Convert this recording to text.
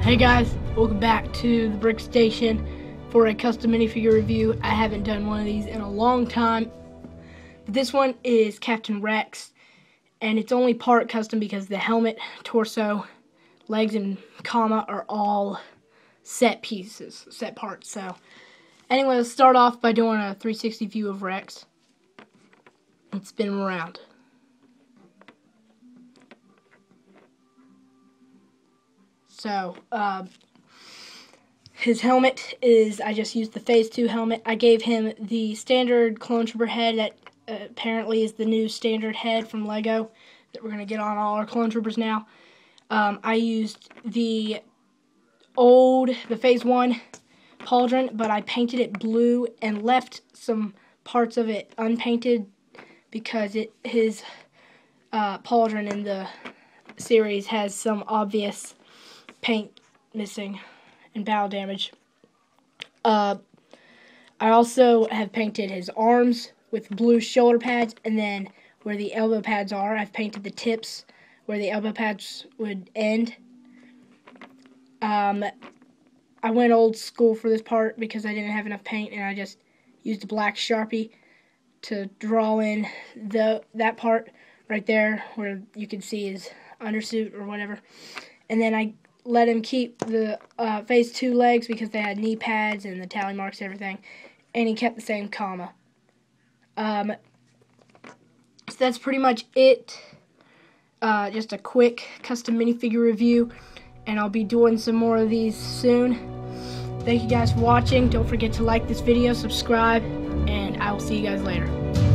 Hey guys, welcome back to the Brick Station for a custom minifigure review. I haven't done one of these in a long time. but This one is Captain Rex, and it's only part custom because the helmet, torso, legs, and kama are all set pieces, set parts. So, anyway, let's start off by doing a 360 view of Rex and spin him around. So, uh, his helmet is, I just used the Phase 2 helmet. I gave him the standard Clone Trooper head that uh, apparently is the new standard head from LEGO that we're going to get on all our Clone Troopers now. Um, I used the old, the Phase 1 pauldron, but I painted it blue and left some parts of it unpainted because it his uh, pauldron in the series has some obvious paint missing and battle damage. Uh, I also have painted his arms with blue shoulder pads, and then where the elbow pads are, I've painted the tips where the elbow pads would end. Um, I went old school for this part because I didn't have enough paint, and I just used a black Sharpie to draw in the that part right there where you can see his undersuit or whatever. And then I let him keep the uh, phase two legs because they had knee pads and the tally marks and everything, and he kept the same kama. Um, so that's pretty much it. Uh, just a quick custom minifigure review, and I'll be doing some more of these soon. Thank you guys for watching. Don't forget to like this video, subscribe, and I will see you guys later.